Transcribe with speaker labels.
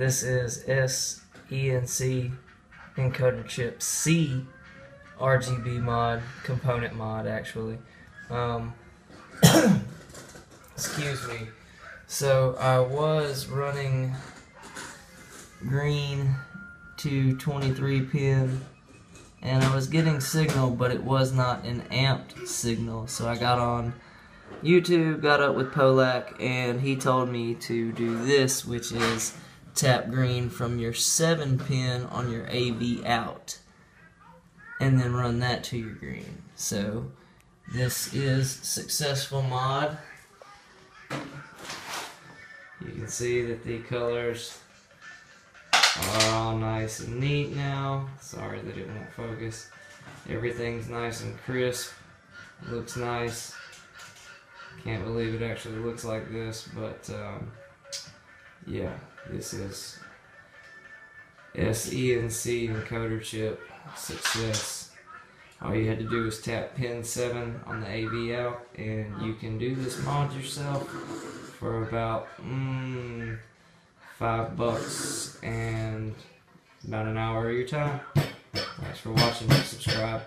Speaker 1: This is S-ENC encoder chip C RGB mod, component mod actually. Um, excuse me. So I was running green to 23 pin and I was getting signal but it was not an amped signal so I got on YouTube got up with Polak and he told me to do this which is tap green from your 7 pin on your AV out and then run that to your green so this is successful mod you can see that the colors are all nice and neat now. Sorry that it won't focus. Everything's nice and crisp. Looks nice. Can't believe it actually looks like this, but um, yeah, this is S-ENC encoder chip success. All you had to do was tap pin 7 on the AV out, and you can do this mod yourself for about mm, five bucks and about an hour of your time. Thanks for watching. Subscribe.